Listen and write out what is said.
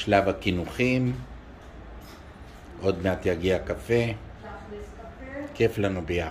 שלב הקינוחים, עוד מעט יגיע קפה, כיף לנו ביחד.